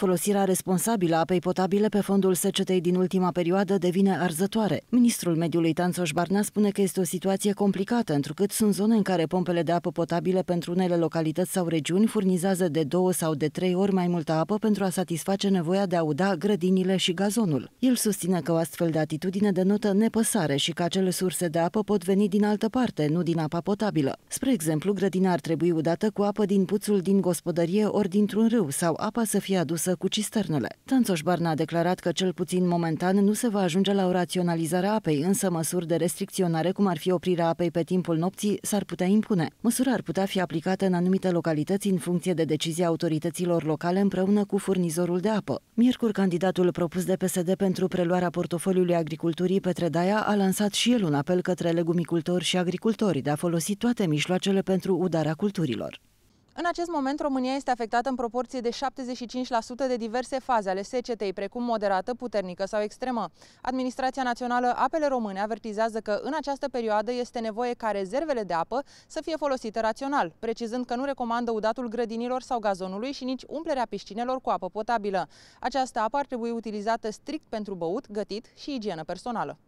Folosirea responsabilă a apei potabile pe fondul secetei din ultima perioadă devine arzătoare. Ministrul mediului Tanțoș Barna spune că este o situație complicată, întrucât sunt zone în care pompele de apă potabilă pentru unele localități sau regiuni furnizează de două sau de trei ori mai multă apă pentru a satisface nevoia de a uda grădinile și gazonul. El susține că o astfel de atitudine denotă nepăsare și că acele surse de apă pot veni din altă parte, nu din apa potabilă. Spre exemplu, grădina ar trebui udată cu apă din puțul din gospodărie ori dintr-un râu sau apa să fie adusă cu cisternele. Tanțoș Barna a declarat că cel puțin momentan nu se va ajunge la o raționalizare a apei, însă măsuri de restricționare, cum ar fi oprirea apei pe timpul nopții, s-ar putea impune. Măsura ar putea fi aplicată în anumite localități în funcție de decizia autorităților locale împreună cu furnizorul de apă. Miercuri, candidatul propus de PSD pentru preluarea portofoliului agriculturii Petre Daia a lansat și el un apel către legumicultori și agricultori de a folosi toate mijloacele pentru udarea culturilor. În acest moment, România este afectată în proporție de 75% de diverse faze ale secetei, precum moderată, puternică sau extremă. Administrația Națională Apele Române avertizează că în această perioadă este nevoie ca rezervele de apă să fie folosite rațional, precizând că nu recomandă udatul grădinilor sau gazonului și nici umplerea piscinelor cu apă potabilă. Această apă ar trebui utilizată strict pentru băut, gătit și igienă personală.